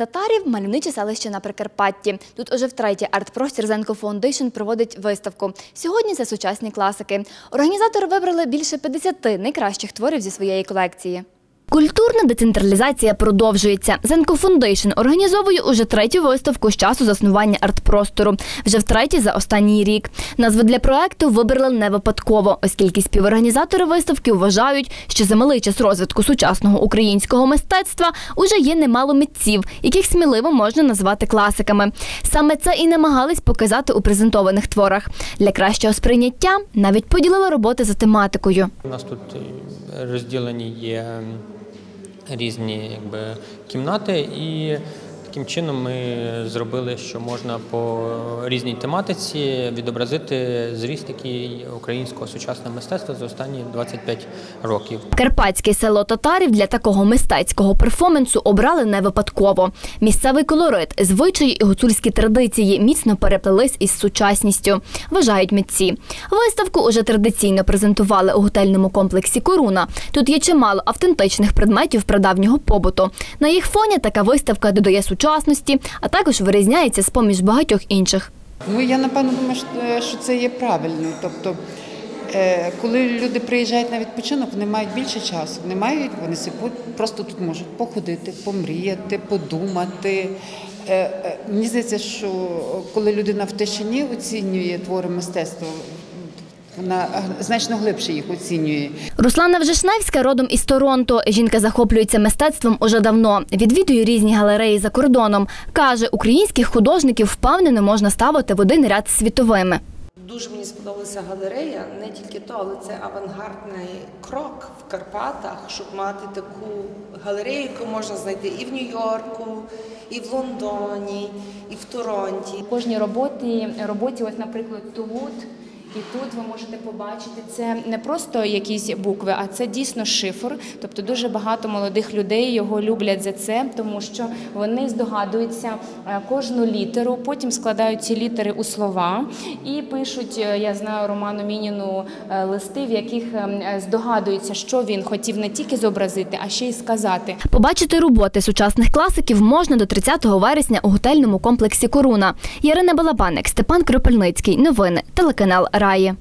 Татарів мальовниче селище на Прикарпатті. Тут уже втретє арт-простір Zenko Foundation проводить виставку. Сьогодні це сучасні класики. Організатори вибрали більше 50 найкращих творів зі своєї колекції. Культурна децентралізація продовжується. Zenko Foundation організовує уже третю виставку з часу заснування арт-простору. Вже втретє за останній рік. Назву для проекту вибрали не випадково, оскільки співорганізатори виставки вважають, що за малий час розвитку сучасного українського мистецтва уже є немало митців, яких сміливо можна назвати класиками. Саме це і намагались показати у презентованих творах. Для кращого сприйняття навіть поділили роботи за тематикою. У нас тут е, розділені є різні якби, кімнати, і таким чином ми зробили, що можна по різній тематиці відобразити зріст який українського сучасного мистецтва за останні 25 років. Карпатське село татарів для такого мистецького перформансу обрали не випадково. Місцевий колорит, звичаї і гуцульські традиції міцно переплелись із сучасністю, вважають митці. Виставку уже традиційно презентували у готельному комплексі Коруна. Тут є чимало автентичних предметів прадавнього побуту. На їх фоні така виставка додає сучасності, а також вирізняється з поміж багатьох інших. Ну я напевно думаю, що- це є правильно. Тобто, е, коли люди приїжджають на відпочинок, вони мають більше часу. Вони мають, вони просто тут можуть походити, помріяти, подумати. Е, е, Мені здається, що коли людина в тишині оцінює твори мистецтва, вона е, значно глибше їх оцінює. Руслана Вжешневська родом із Торонто. Жінка захоплюється мистецтвом уже давно. Відвідує різні галереї за кордоном. Каже, українських художників впевнено можна ставити в один ряд з світовими. Дуже мені сподобалася галерея, не тільки то, але це авангардний крок в Карпатах, щоб мати таку галерею, яку можна знайти і в Нью-Йорку, і в Лондоні, і в Торонті. У кожній роботі, роботі, ось, наприклад, тут і тут ви можете побачити це не просто якісь букви, а це дійсно шифр. Тобто дуже багато молодих людей його люблять за це, тому що вони здогадуються е, кожну літеру, потім складають ці літери у слова і пишуть. е, Я знаю Роману Мініну е, листи, в яких е, здогадуються, що він хотів не тільки зобразити, а ще й сказати. Побачити роботи сучасних класиків можна до 30 вересня у готельному комплексі Коруна. Ярина Балабаник, Степан Кропельницький. Новини. Телеканал Раї.